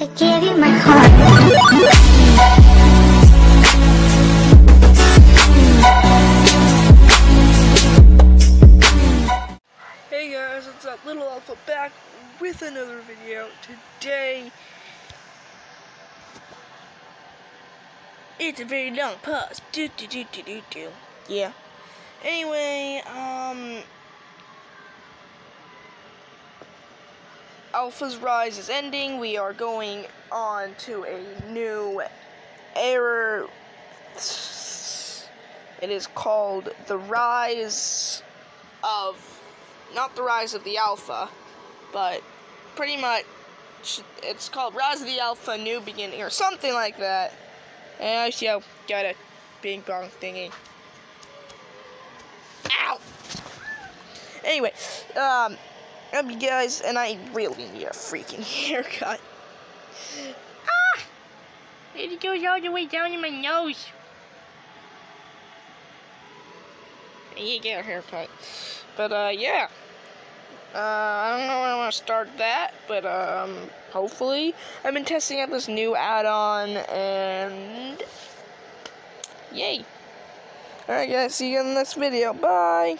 I gave you my heart. Hey guys, it's that little alpha back with another video. Today, it's a very long pause. Do do do do do do. Yeah. Anyway, um, Alpha's rise is ending. We are going on to a new era. It is called the Rise of not the rise of the alpha, but pretty much it's called Rise of the Alpha New Beginning or something like that. And I I got a bing bong thingy. Ow! Anyway, um, you guys, and I really need a freaking haircut. Ah! It goes all the way down in my nose. I need to get a haircut. But, uh, yeah. Uh, I don't know when I want to start that, but, um, hopefully. I've been testing out this new add-on, and... Yay. Alright, guys, see you in the next video. Bye!